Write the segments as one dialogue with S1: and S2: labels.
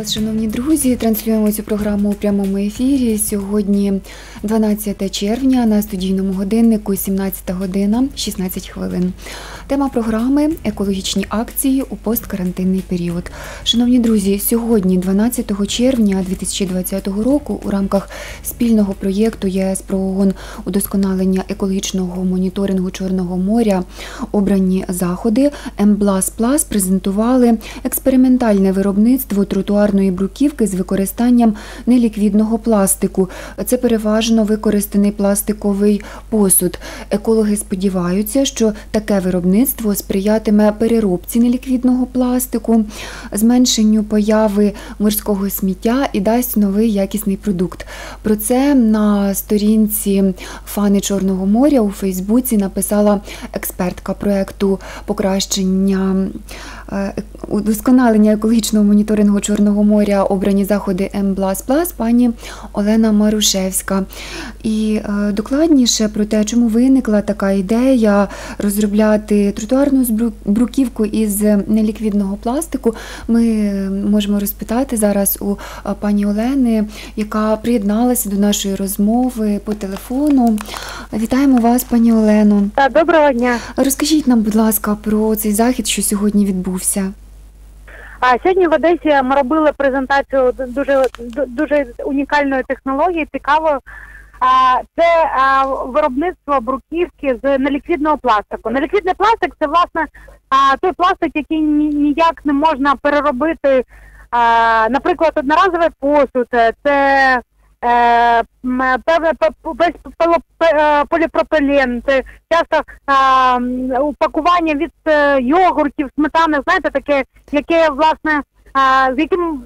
S1: Вас, шановні друзі. Транслюємо цю програму у прямому ефірі. Сьогодні 12 червня на студійному годиннику 17 година 16 хвилин. Тема програми екологічні акції у посткарантинний період. Шановні друзі, сьогодні, 12 червня 2020 року, у рамках спільного проєкту ЄС про ООН удосконалення екологічного моніторингу Чорного моря обрані заходи Емблас Плас презентували експериментальне виробництво тротуарної бруківки з використанням неліквідного пластику. Це переважно використаний пластиковий посуд. Екологи сподіваються, що таке виробництво сприятиме переробці неліквідного пластику, зменшенню появи морського сміття і дасть новий якісний продукт. Про це на сторінці фани Чорного моря у Фейсбуці написала експертка проекту покращення е, удосконалення екологічного моніторингу Чорного моря обрані заходи МБЛАС Плас пані Олена Марушевська. І е, докладніше про те, чому виникла така ідея розробляти тротуарну бруківку із неліквідного пластику, ми можемо розпитати зараз у е, пані Олени, яка приєдналася до нашої розмови по телефону. Вітаємо вас, пані Олено.
S2: Доброго дня.
S1: Розкажіть нам, будь ласка, про цей захід, що сьогодні відбувся.
S2: А сьогодні в Одесі ми робили презентацію дуже дуже унікальної технології. Цікаво. А, Це виробництво бруківки з неліквідного пластику. Неліквідний пластик це власне той пластик, який ні- ніяк не можна переробити. Наприклад, одноразовий посуд, це п- е, поліпропилен, часто упакування від йогуртів, сметани, знаєте, таке, яке власне з яким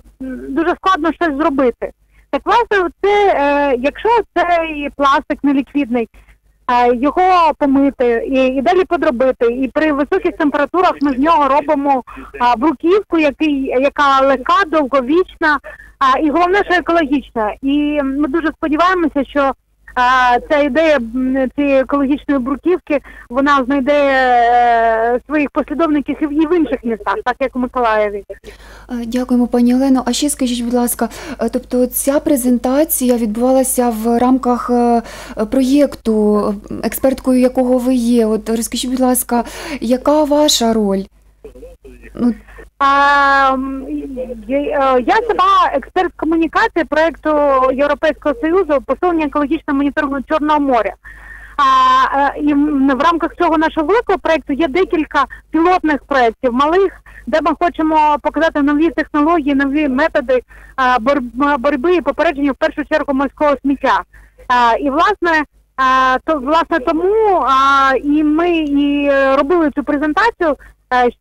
S2: дуже складно щось зробити. Так власне, це якщо цей пластик неліквідний, його помити і, і далі подробити, і при високих температурах ми з нього робимо бруківку, який, яка легка, довговічна, а, і головне, що екологічна. І ми дуже сподіваємося, що а, ця ідея цієї екологічної бруківки вона знайде е, своїх послідовників і в- інших містах, так як у Миколаєві.
S1: Е, Дякуємо, пані Олено. А ще скажіть, будь ласка, е, тобто ця презентація відбувалася в рамках е, проєкту, експерткою якого ви є. От розкажіть, будь ласка, яка ваша роль? Ну,
S2: я, е, сама експерт комунікації проекту Європейського Союзу посилення екологічного моніторингу Чорного моря. А, е, і в рамках цього нашого великого проекту є декілька пілотних проєктів малих, де ми хочемо показати нові технології, нові методи боротьби і попередження в першу чергу морського сміття. А, і власне. А, то власне тому а, і ми і е, робили цю презентацію е,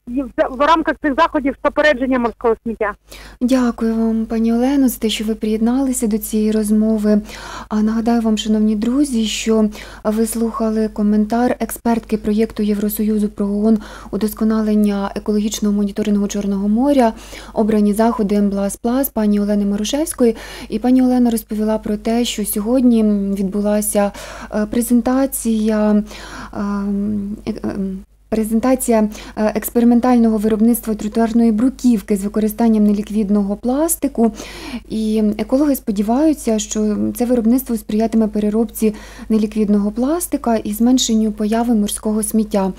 S2: в, в рамках цих заходів попередження морського сміття.
S1: Дякую вам, пані Олено, за те, що ви приєдналися до цієї розмови. А нагадаю вам, шановні друзі, що ви слухали коментар експертки проєкту Євросоюзу про ООН удосконалення екологічного моніторингу Чорного моря, обрані заходи МБЛАС Плас пані Олени Марушевської. І пані Олена розповіла про те, що сьогодні відбулася е, презентація. Е, Презентація е, експериментального виробництва тротуарної бруківки з використанням неліквідного пластику. І екологи сподіваються, що це виробництво сприятиме переробці неліквідного пластика і зменшенню появи морського сміття.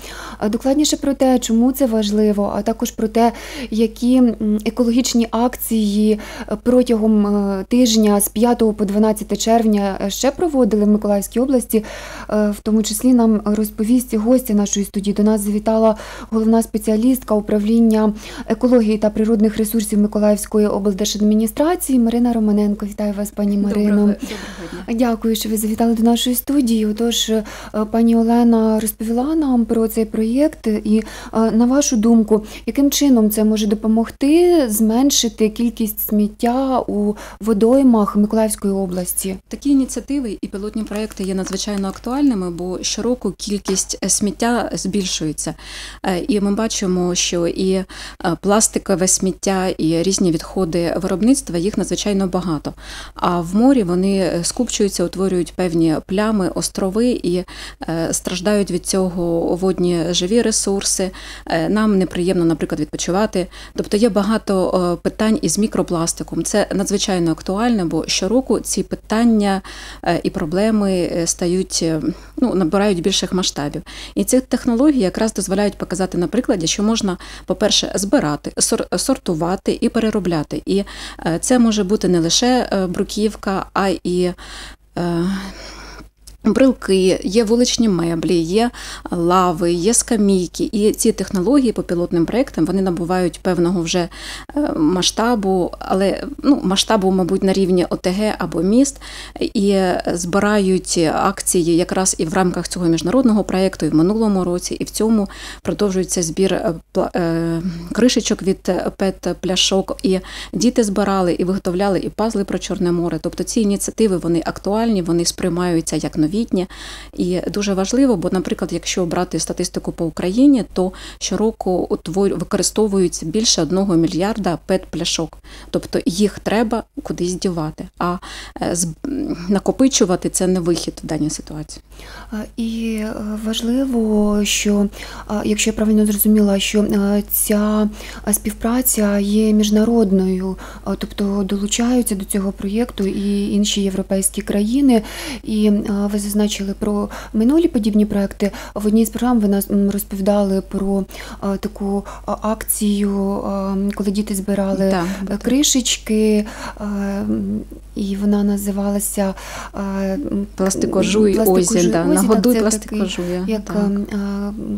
S1: Докладніше про те, чому це важливо, а також про те, які екологічні акції е, протягом е, тижня з 5 по 12 червня е, ще проводили в Миколаївській області. Е, В тому числі нам розповість гостя нашої студії. До нас завітала головна спеціалістка управління екології та природних ресурсів Миколаївської облдержадміністрації Марина Романенко. Вітаю вас, пані Марино.
S3: Доброго, доброго дня.
S1: Дякую, що ви завітали до нашої студії. Отож, е, пані Олена розповіла нам про цей проєкт, і е, на вашу думку, яким чином це може допомогти зменшити кількість сміття у водоймах Миколаївської області?
S3: Такі ініціативи і пілотні проекти є надзвичайно актуальними, бо щороку кількість е, сміття збільшується. Використовується. І ми бачимо, що і пластикове сміття, і різні відходи виробництва їх надзвичайно багато. А в морі вони скупчуються, утворюють певні плями, острови і страждають від цього водні живі ресурси. Нам неприємно, наприклад, відпочивати. Тобто є багато питань із мікропластиком. Це надзвичайно актуально, бо щороку ці питання і проблеми стають ну, набирають більших масштабів. І ці технології якраз дозволяють показати на прикладі, що можна, по-перше, збирати, сортувати і переробляти. І це може бути не лише бруківка, а і Брилки, є вуличні меблі, є лави, є скамійки, і ці технології по пілотним проектам вони набувають певного вже е, масштабу, але ну, масштабу, мабуть, на рівні ОТГ або міст, і збирають акції якраз і в рамках цього міжнародного проєкту, і в минулому році, і в цьому продовжується збір е, е, кришечок від пет-пляшок. І діти збирали і виготовляли і пазли про Чорне море. Тобто ці ініціативи вони актуальні, вони сприймаються як нові новітнє. І дуже важливо, бо, наприклад, якщо брати статистику по Україні, то щороку використовується більше одного мільярда пет-пляшок. Тобто їх треба кудись дівати. А е, накопичувати це не вихід в даній ситуації.
S1: І е, важливо, що якщо я правильно зрозуміла, що е, ця співпраця є міжнародною, тобто долучаються до цього проєкту і інші європейські країни, і ви зазначили про минулі подібні проекти. В одній з програм ви нас розповідали про таку акцію, коли діти збирали так, кришечки, і вона називалася
S3: Пластикожуй Озі, да, нагодуй пластикожуя.
S1: Як так.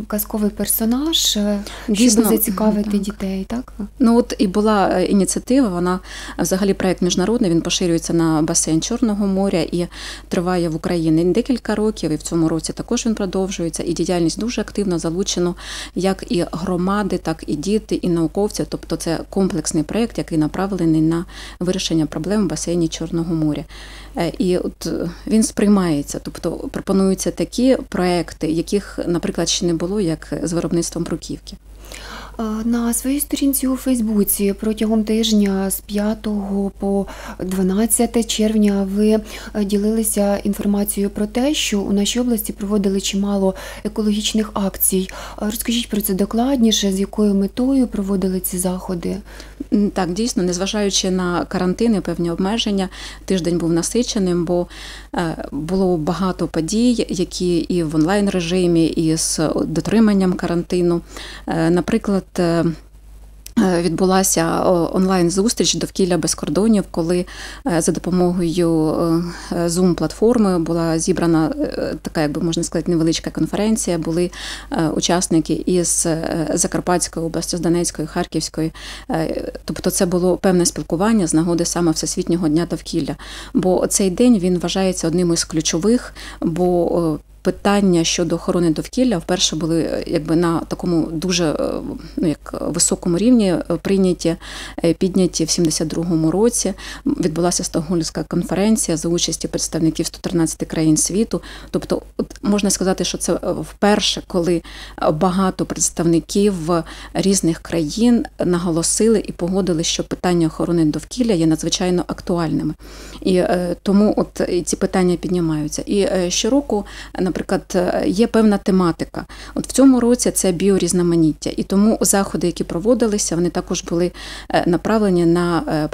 S1: казковий персонаж, Дійсно, щоб зацікавити так. дітей, так?
S3: Ну от і була е, ініціатива, вона взагалі проект міжнародний, він поширюється на басейн Чорного моря і триває в Україні декілька років, і в цьому році також він продовжується. І діяльність дуже активно залучено як і громади, так і діти, і науковці. Тобто це комплексний проєкт, який направлений на вирішення проблем в басейні Чорного моря. Е, і от е, він сприймається, тобто пропонуються такі проекти, яких, наприклад, ще не було, як з виробництвом бруківки.
S1: На своїй сторінці у Фейсбуці протягом тижня з 5 по 12 червня ви е, ділилися інформацією про те, що у нашій області проводили чимало екологічних акцій. Розкажіть про це докладніше, з якою метою проводили ці заходи?
S3: Так, дійсно, незважаючи на карантини, певні обмеження, тиждень був насиченим, бо е, було багато подій, які і в онлайн режимі, і з дотриманням карантину. Е, наприклад, Е, відбулася онлайн-зустріч довкілля без кордонів, коли е, за допомогою е, Zoom-платформи була зібрана така, як би можна сказати, невеличка конференція. Були учасники із Закарпатської області, з Донецької, Харківської. Тобто, це було певне спілкування з нагоди саме Всесвітнього дня довкілля. Бо цей день він вважається одним із ключових, бо питання щодо охорони довкілля вперше були е, якби на такому дуже е, ну, як високому рівні е, прийняті, підняті в 72-му році. Відбулася Стокгольмська конференція за участі представників 113 країн світу. Тобто, от можна сказати, що це вперше, коли багато представників різних країн наголосили і погодили, що питання охорони довкілля є надзвичайно актуальними. І тому от ці питання піднімаються. І щороку, наприклад, наприклад, є певна тематика. От в цьому році це біорізноманіття, і тому заходи, які проводилися, вони також були е, направлені на е,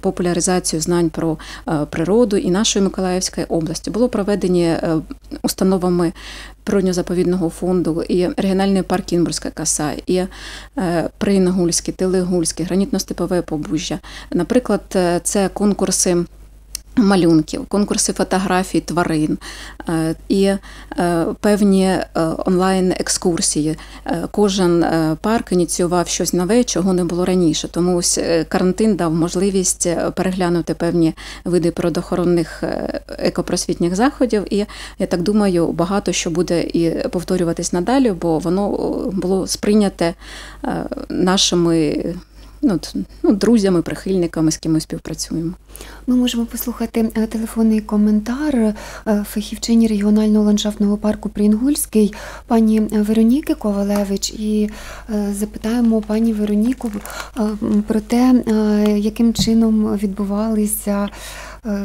S3: популяризацію знань про е, природу і нашої Миколаївської області. Було проведені установами природньо-заповідного фонду і регіональний парк Кінбурзька коса, і Прийногульський, Телегульський, гранітно-степове побужжя. Наприклад, це конкурси. Малюнків, конкурси фотографій тварин е, і е, певні е, онлайн-екскурсії. Кожен парк ініціював щось нове, чого не було раніше. Тому ось карантин дав можливість переглянути певні види природоохоронних екопросвітніх заходів. І я так думаю, багато що буде і повторюватись надалі, бо воно було сприйняте нашими ну, ну, друзями, прихильниками, з ким ми співпрацюємо.
S1: Ми можемо послухати е, телефонний коментар е, фахівчині регіонального ландшафтного парку Приінгульський пані Вероніки Ковалевич і е, запитаємо пані Вероніку про те, яким чином відбувалися.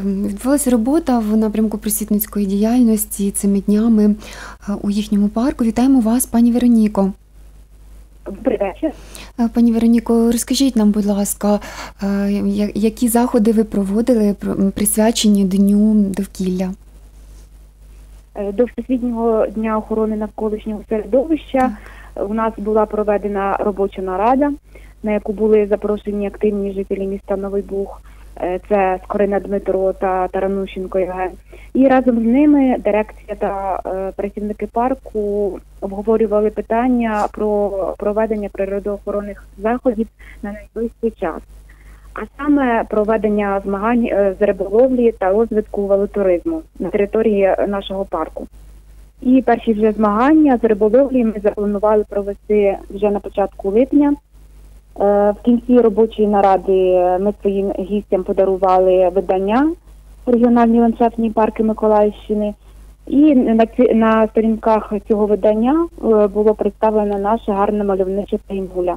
S1: Відбувалася робота в напрямку просвітницької діяльності цими днями у їхньому парку. Вітаємо вас, пані Вероніко.
S4: Вечір.
S1: Е, пані Вероніко, розкажіть нам, будь ласка, е, які заходи ви проводили присвячені Дню довкілля?
S4: Е, до Всесвітнього дня охорони навколишнього середовища у нас була проведена робоча нарада, на яку були запрошені активні жителі міста Новий Буг. Е, це Скорина Дмитро та Таранущенко Євген. І разом з ними дирекція та е, працівники парку обговорювали питання про проведення природоохоронних заходів на найближчий час, а саме проведення змагань е, з риболовлі та розвитку велотуризму на території нашого парку. І перші вже змагання з риболовлі ми запланували провести вже на початку липня. Е, в кінці робочої наради ми своїм гістям подарували видання регіональні ландшафтні парки Миколаївщини, і на ці на сторінках цього видання е, було представлено наше гарне мальовниче Пейнгуля.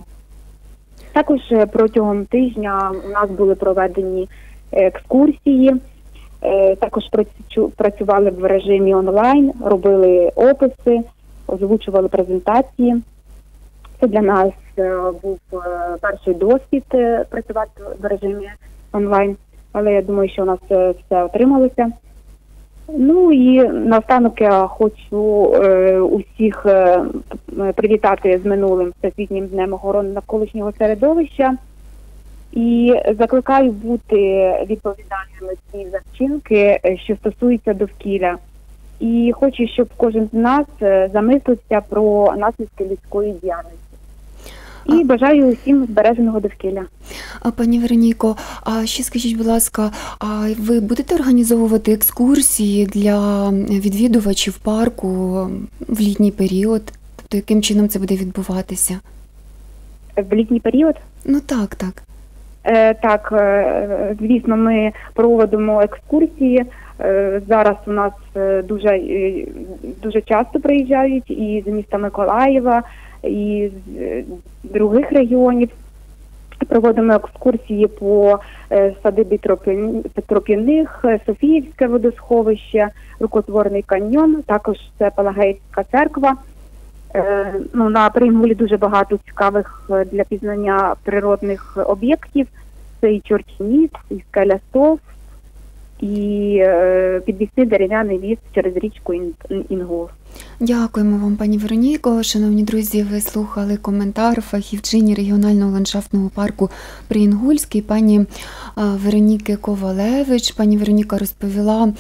S4: Також е, протягом тижня у нас були проведені екскурсії, також працювали в режимі онлайн, робили описи, озвучували презентації. Це для нас Е, був е, перший досвід е, працювати в режимі онлайн, але я думаю, що у нас все отрималося. Ну і наостанок я хочу усіх привітати з минулим всесвітнім днем охорони навколишнього середовища і закликаю бути відповідальними всі за вчинки, що стосуються довкілля. І хочу, щоб кожен з нас замислився про наслідки людської діяльності. І бажаю усім збереженого довкілля.
S1: А пані Вероніко, а ще скажіть, будь ласка, а ви будете організовувати екскурсії для відвідувачів парку в літній період? Тобто яким чином це буде відбуватися?
S4: В літній період?
S1: Ну так, так.
S4: Е, Так, е, звісно, ми проводимо екскурсії. Е, зараз у нас дуже дуже часто приїжджають і з міста Миколаєва, і з е, других регіонів. Проводимо екскурсії по е, садибі Троп'яних, е, Софіївське водосховище, рукотворний каньйон, також це Палагейська церква. Ну, На Прингулі дуже багато цікавих для пізнання природних об'єктів. Це і Чортініт, і скеля Сов, і підвісний дерев'яний міст через річку Інгул.
S1: Дякуємо вам, пані Вероніко. Шановні друзі, ви слухали коментар фахівчині регіонального ландшафтного парку Приінгульський, пані Вероніки Ковалевич. Пані Вероніка розповіла,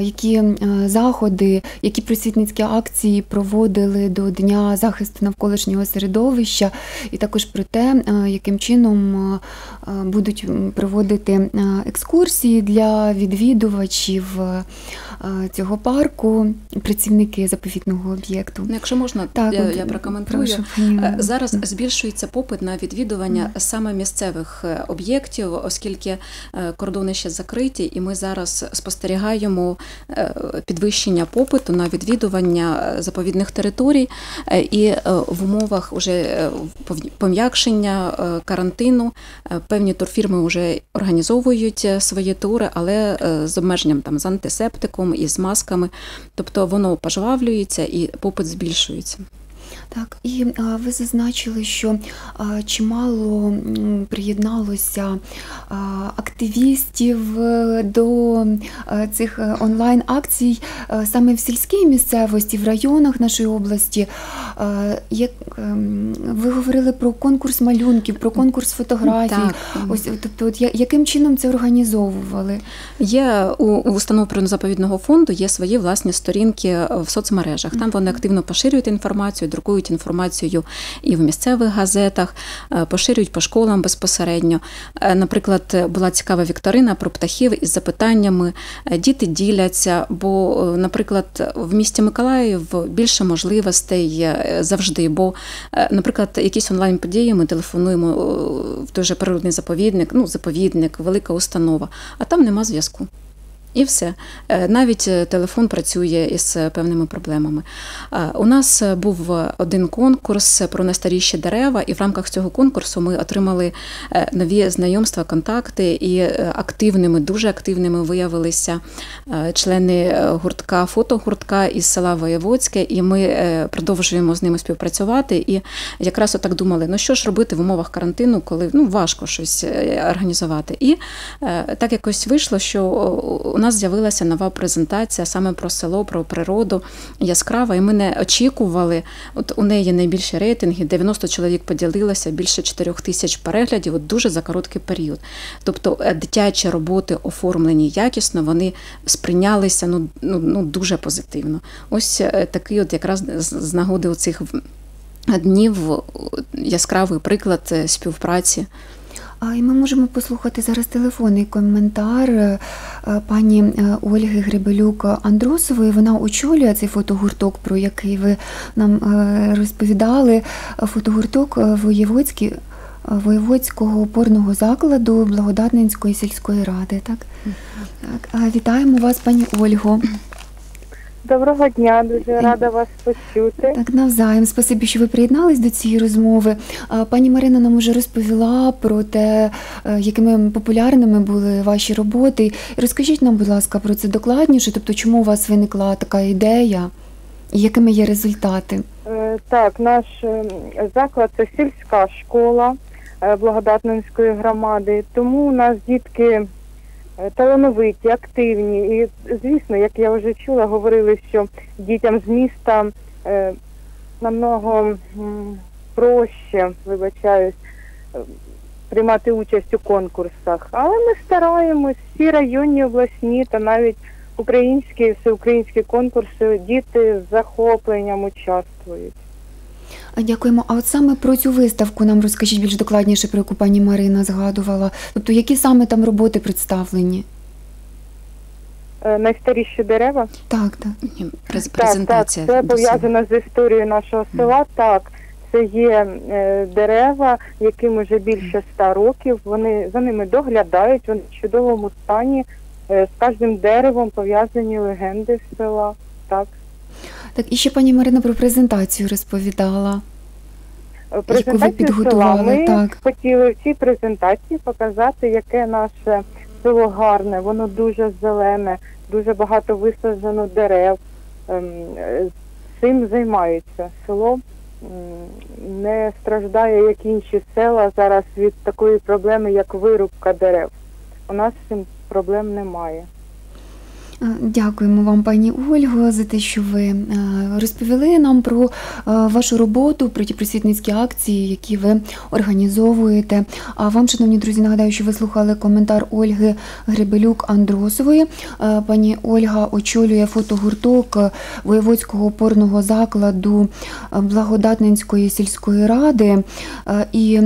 S1: які заходи, які просвітницькі акції проводили до Дня захисту навколишнього середовища, і також про те, яким чином будуть проводити екскурсії для відвідувачів цього парку, працівники заповітного об'єкту.
S3: Ну, Якщо можна, так, я, я прокоментую. Прошу, е, Зараз збільшується попит на відвідування саме місцевих е, об'єктів, оскільки е, кордони ще закриті, і ми зараз спостерігаємо підвищення попиту на відвідування заповідних територій і в умовах уже пом'якшення карантину певні турфірми вже організовують свої тури, але з обмеженням там з антисептиком і з масками, тобто воно пожвавлюється і попит збільшується.
S1: Так, і а, ви зазначили, що а, чимало приєдналося а, активістів е, до а, цих е, онлайн-акцій а, саме в сільській місцевості, в районах нашої області. А, як а, ем, ви говорили про конкурс малюнків, про конкурс фотографій. Так. Ось тобто, от яким чином це організовували?
S3: Є у, у установ природно-заповідного фонду є свої власні сторінки в соцмережах. Там вони активно поширюють інформацію, друкують публікують інформацію і в місцевих газетах, поширюють по школам безпосередньо. Наприклад, була цікава вікторина про птахів із запитаннями. Діти діляться, бо, наприклад, в місті Миколаїв більше можливостей завжди. Бо, наприклад, якісь онлайн події ми телефонуємо в той же природний заповідник, ну заповідник, велика установа, а там нема зв'язку. І все. Е, навіть е, телефон працює із певними проблемами. Е, у нас був один конкурс про найстаріші дерева, і в рамках цього конкурсу ми отримали нові знайомства, контакти, і активними, дуже активними виявилися члени гуртка, фотогуртка із села Воєводське, і ми продовжуємо з ними співпрацювати. І якраз отак думали, ну що ж робити в умовах карантину, коли ну, важко щось організувати. І так якось вийшло, що нас з'явилася нова презентація саме про село, про природу яскрава, і ми не очікували. От у неї найбільші рейтинги, 90 чоловік поділилося, більше 4 тисяч переглядів, от дуже за короткий період. Тобто е, дитячі роботи оформлені якісно, вони сприйнялися ну, ну, ну дуже позитивно. Ось е, такий, от якраз з нагоди оцих днів яскравий приклад е, співпраці.
S1: А і ми можемо послухати зараз телефонний коментар е, пані е, Ольги Гребелюк Андросової. Вона очолює цей фотогурток, про який ви нам е, розповідали. Фотогурток Воєводський. Воєводського опорного закладу Благодатненської сільської ради. Так? Так. Вітаємо вас, пані Ольго.
S5: Доброго дня, дуже рада вас почути.
S1: Так, навзаєм. Спасибі, що ви приєднались до цієї розмови. Пані Марина нам уже розповіла про те, е, якими популярними були ваші роботи. Розкажіть нам, будь ласка, про це докладніше, тобто, чому у вас виникла така ідея і якими є результати?
S5: Е, так, наш е, заклад це сільська школа Благодатненської громади, тому у нас дітки. Е, талановиті, активні. І, звісно, як я вже чула, говорили, що дітям з міста е, намного проще, вибачаюсь, е, приймати участь у конкурсах. Але ми стараємось, всі районні, обласні та навіть українські, всеукраїнські конкурси, діти з захопленням участвують.
S1: Дякуємо. А от саме про цю виставку нам розкажіть більш докладніше, про яку пані Марина згадувала. Тобто, які саме там роботи представлені?
S5: Е, найстаріші дерева?
S1: Так, так.
S3: Презентація.
S5: Так, так, Це пов'язано з історією нашого села. Так, це є е, дерева, яким вже більше ста років. Вони за ними доглядають, вони в чудовому стані. Е, з кожним деревом пов'язані легенди села. Так.
S1: Так, і ще пані Марина про презентацію розповідала.
S5: Презентацію яку ви підготували, села. Ми так. хотіли в цій презентації показати, яке наше село гарне, воно дуже зелене, дуже багато висаджено дерев. Ем, цим займаються. Село не страждає, як інші села зараз від такої проблеми, як вирубка дерев. У нас з цим проблем немає.
S1: Дякуємо вам, пані Ольго, за те, що ви е, розповіли нам про е, вашу роботу, про ті просвітницькі акції, які ви організовуєте. А вам, шановні друзі, нагадаю, що ви слухали коментар Ольги Гребелюк Андросової. Е, пані Ольга очолює фотогурток воєводського опорного закладу Благодатненської сільської ради. І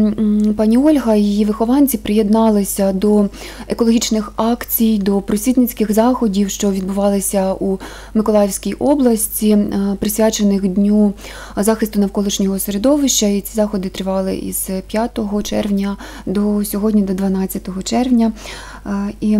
S1: пані Ольга і її вихованці приєдналися до екологічних акцій, до просвітницьких заходів що відбувалися у Миколаївській області, е, присвячених дню захисту навколишнього середовища. І ці заходи тривали із 5 червня до сьогодні, до 12 червня. Е, і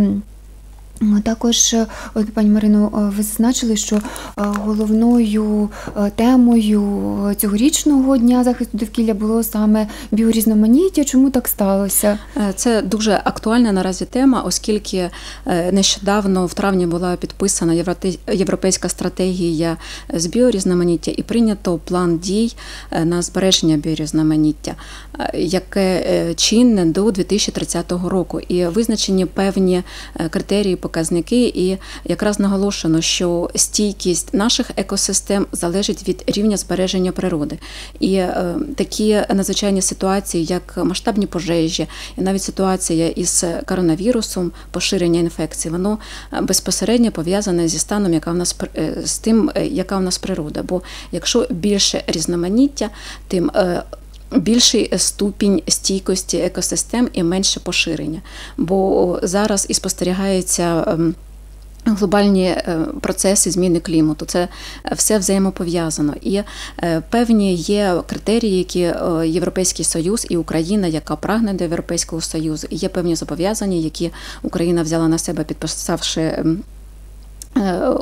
S1: також, е, от пані Марино, е, ви зазначили, що е, головною темою цьогорічного дня захисту довкілля було саме біорізноманіття. Чому так сталося?
S3: Це дуже актуальна наразі тема, оскільки нещодавно в травні була підписана європейська стратегія з біорізноманіття і прийнято план дій на збереження біорізноманіття, яке чинне до 2030 року, і визначені певні критерії показники, і якраз наголошено, що стійкість наших екосистем залежить від рівня збереження природи. І е, такі надзвичайні ситуації, як масштабні пожежі, і навіть ситуація із коронавірусом, поширення інфекції, воно безпосередньо пов'язане зі станом, яка в нас з тим, яка в нас природа. Бо якщо більше різноманіття, тим Більший ступінь стійкості екосистем і менше поширення, бо зараз і спостерігається. Ем, глобальні е, процеси зміни клімату, це все взаємопов'язано. І е, певні є критерії, які е, Європейський Союз і Україна, яка прагне до Європейського Союзу, є певні зобов'язання, які Україна взяла на себе, підписавши ем, Е,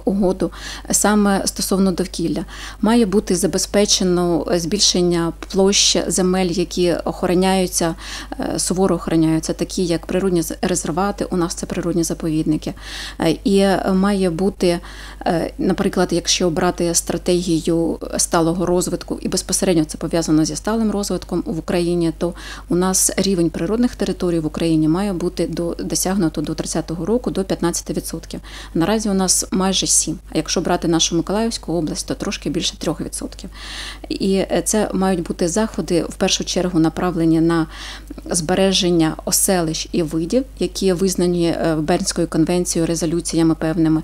S3: угоду саме стосовно довкілля має бути забезпечено збільшення площ земель, які охороняються, е, суворо охороняються, такі як природні резервати. У нас це природні заповідники, е, і має бути, наприклад, якщо брати стратегію сталого розвитку, і безпосередньо це пов'язано зі сталим розвитком в Україні, то у нас рівень природних територій в Україні має бути до досягнуто до 30-го року до 15%. Наразі у нас майже 7%. А якщо брати нашу Миколаївську область, то трошки більше 3%. І е, це мають бути заходи в першу чергу направлені на збереження оселищ і видів, які визнані е, Бернською конвенцією, резолюціями певними.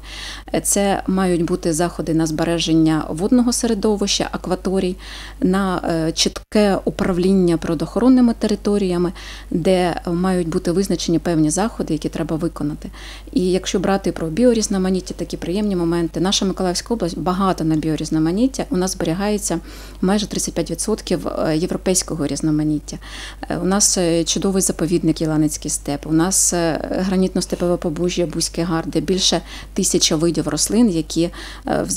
S3: Е, це мають бути заходи на збереження водного середовища, акваторій, на чітке управління природоохоронними територіями, де мають бути визначені певні заходи, які треба виконати. І якщо брати про біорізноманіття, такі приємні моменти. Наша Миколаївська область багата на біорізноманіття. У нас зберігається майже 35% е, європейського різноманіття. Е, у нас е, чудовий заповідник Єланицький степ. У нас гранітно-степове побужжя Бузьке гар, де більше тисячі видів рослин, які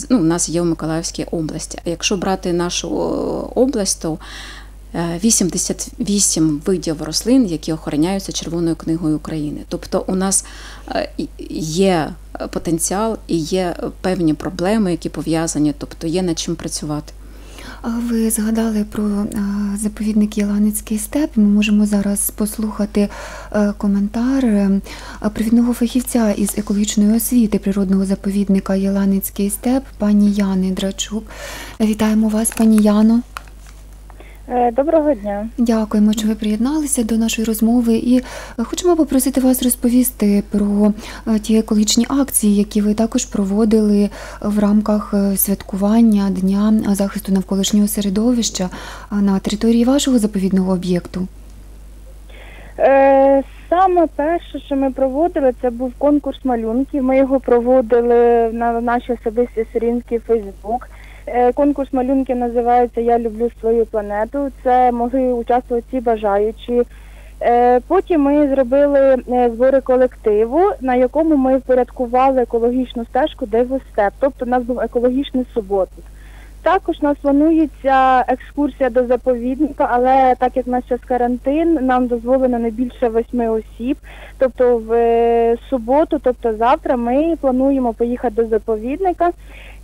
S3: ну, у нас є в Миколаївській області. Якщо брати нашу область, то 88 видів рослин, які охороняються Червоною книгою України. Тобто у нас є потенціал і є певні проблеми, які пов'язані, тобто є над чим працювати.
S1: Ви згадали про заповідник Єланицький степ. Ми можемо зараз послухати коментар провідного фахівця із екологічної освіти природного заповідника Єланицький степ, пані Яни Драчук. Вітаємо вас, пані Яно.
S6: Е, доброго дня,
S1: дякуємо, що ви приєдналися до нашої розмови, і е, хочемо попросити вас розповісти про е, ті екологічні акції, які ви також проводили в рамках святкування Дня захисту навколишнього середовища на території вашого заповідного об'єкту.
S6: Саме перше, що ми проводили, це був конкурс малюнків. Ми його проводили на нашій особистій сторінці Фейсбук. Е, конкурс малюнків називається Я люблю свою планету. Це могли участвувати всі бажаючі. Е, потім ми зробили е, збори колективу, на якому ми впорядкували екологічну стежку Девостеп, тобто у нас був екологічний суботник. Також у нас планується екскурсія до заповідника, але так як у нас зараз карантин, нам дозволено не більше восьми осіб. Тобто в суботу, тобто завтра, ми плануємо поїхати до заповідника.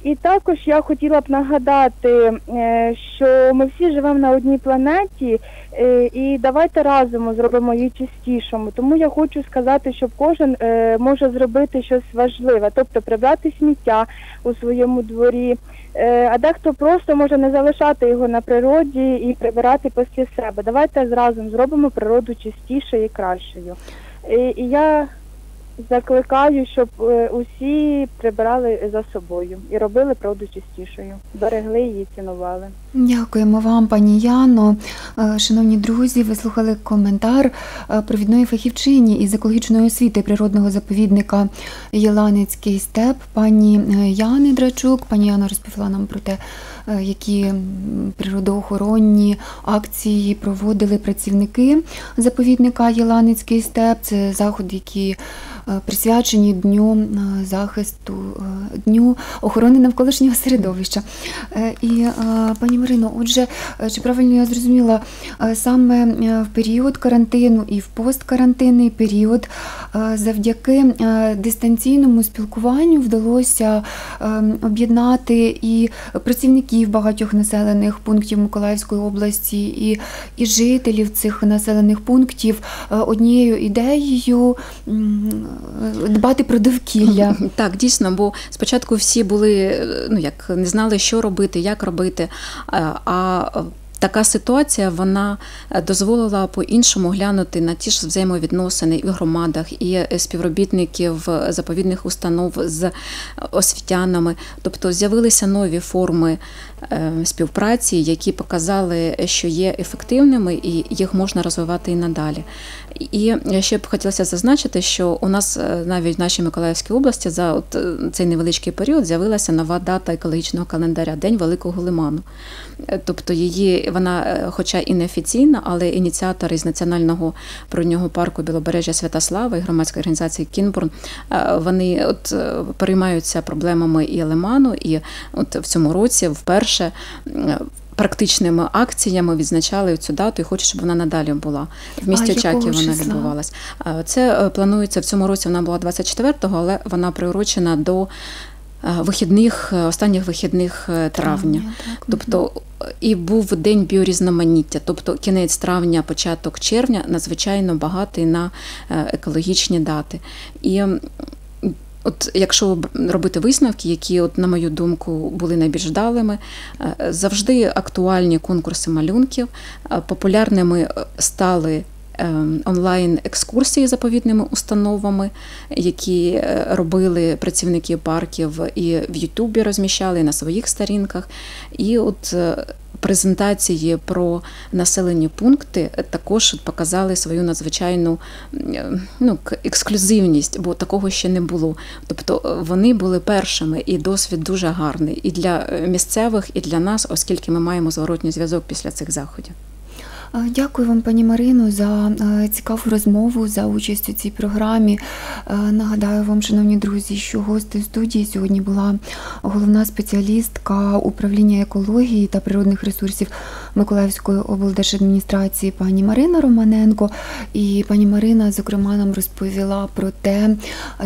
S6: І також я хотіла б нагадати, е, що ми всі живемо на одній планеті, е, і давайте разом зробимо її чистішому. Тому я хочу сказати, що кожен е, може зробити щось важливе, тобто прибрати сміття у своєму дворі, а дехто просто може не залишати його на природі і прибирати після себе. Давайте разом зробимо природу чистішою і кращою. І я Закликаю, щоб е, усі прибирали за собою і робили правду чистішою, берегли її, цінували.
S1: Дякуємо вам, пані Яно. Е, шановні друзі, ви слухали коментар е, провідної фахівчині із екологічної освіти природного заповідника Єланицький степ, пані Яни Драчук. Пані Яна розповіла нам про те, які природоохоронні акції проводили працівники заповідника Єланицький степ. Це заходи, які присвячені дню е, захисту, е, дню охорони навколишнього середовища. І пані Марино, отже, чи правильно я зрозуміла, саме в період карантину і в посткарантинний період завдяки дистанційному спілкуванню вдалося об'єднати і працівників багатьох населених пунктів Миколаївської області, і, і жителів цих населених пунктів однією ідеєю дбати про довкілля.
S3: Так, дійсно, бо спочатку всі були ну як не знали, що робити, як робити. А Така ситуація вона дозволила по-іншому глянути на ті ж взаємовідносини і в громадах, і е, співробітників заповідних установ з освітянами. Тобто з'явилися нові форми співпраці, які показали, що є ефективними, і їх можна розвивати і надалі. І ще б хотілося зазначити, що у нас навіть в нашій Миколаївській області за от цей невеличкий період з'явилася нова дата екологічного календаря День Великого Лиману. Тобто її вона, е, хоча і неофіційна, але ініціатори з національного природнього парку Білобережжя Святослава і громадської організації Кінбурн е, вони от е, переймаються проблемами і лиману, і от в цьому році вперше. Практичними акціями відзначали цю дату і хочу, щоб вона надалі була. В місті Очакі вона відбувалась. Це планується в цьому році. Вона була 24-го, але вона приурочена до вихідних, останніх вихідних травня. так. Тобто і був день біорізноманіття, тобто кінець травня, початок червня, надзвичайно багатий на е, екологічні дати. І От, якщо робити висновки, які, от, на мою думку, були найбільш вдалими, е, завжди актуальні конкурси малюнків, е, популярними стали Ем, онлайн-екскурсії заповідними установами, які е, робили працівники парків і в Ютубі розміщали і на своїх сторінках. І от е, презентації про населені пункти також показали свою надзвичайну е, ну, ексклюзивність, бо такого ще не було. Тобто вони були першими, і досвід дуже гарний і для місцевих, і для нас, оскільки ми маємо зворотній зв'язок після цих заходів.
S1: Дякую вам, пані Марино, за цікаву розмову, за участь у цій програмі. Нагадаю вам, шановні друзі, що гостею студії сьогодні була головна спеціалістка управління екології та природних ресурсів Миколаївської облдержадміністрації пані Марина Романенко. І пані Марина, зокрема, нам розповіла про те,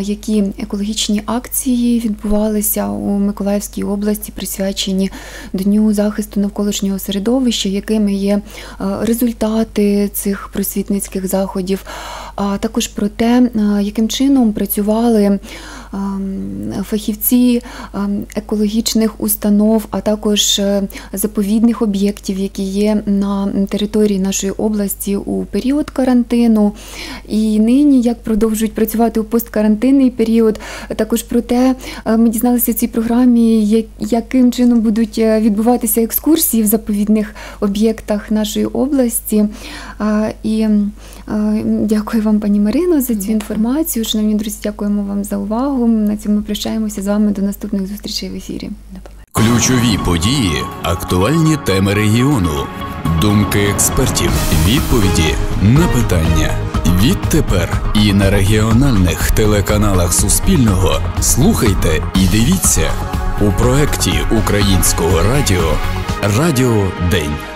S1: які екологічні акції відбувалися у Миколаївській області, присвячені Дню захисту навколишнього середовища, якими є результати цих просвітницьких заходів, а також про те, яким чином працювали. Ем, фахівці ем, екологічних установ, а також е, заповідних об'єктів, які є на території нашої області у період карантину. І нині як продовжують працювати у посткарантинний період. Також про те, е, ми дізналися в цій програмі, яким чином будуть е, відбуватися екскурсії в заповідних об'єктах нашої області. І дякую вам, пані Марино, за цю інформацію. Шановні друзі, дякуємо вам за увагу. На цьому прощаємося з вами до наступних зустрічей в ефірі.
S7: Ключові події, актуальні теми регіону, думки експертів, відповіді на питання. Відтепер і на регіональних телеканалах Суспільного слухайте і дивіться у проєкті Українського радіо Радіо День.